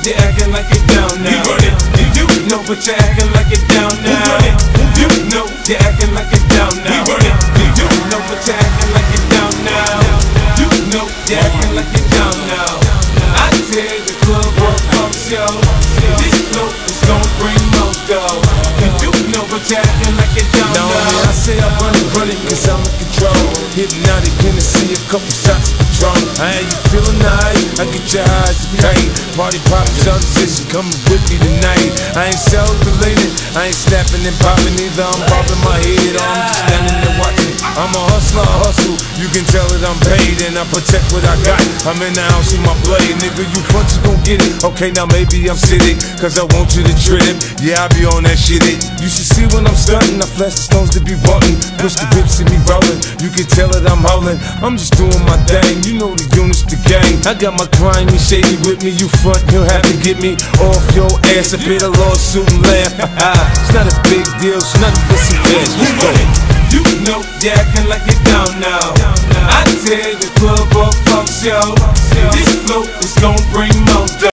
You're acting like it down now. You run it, you do know, but you're acting like it down now. You run it, you know, you're acting like it down now. You run it, you do know, but you're acting like it down now. You know, you're acting like it down now. I tell the club up, fuck show. This flow is gonna bring more dough. You do know, but you're acting like it down now. Now I say I'm running, running, cause I'm in control. Hypnotic, gonna see a couple shots. Patron. I you feeling nice? I get your eyes tight. Party poppers, all position, coming with me tonight. I ain't self-related, I ain't snapping and popping either. I'm bobbing my head, I'm just standing there watching. A I hustle. You can tell that I'm paid and I protect what I got. I'm in the house with my blade, nigga. You front, you gon' get it. Okay, now maybe I'm sitting, cause I want you to trip. Yeah, I be on that shit. It. You should see when I'm stunting. I flash the stones to be wanting. Push the whips and me rolling. You can tell that I'm holding. I'm just doing my thing. You know the units, the gang. I got my crime, you shady with me. You front, you'll have to get me off your ass. I paid a lawsuit and laugh. Ah, it's not a big deal, it's nothing but some cash. Let's go. You know you're acting like you're down now. I tell the club up, folks, yo. This flow is gonna bring more.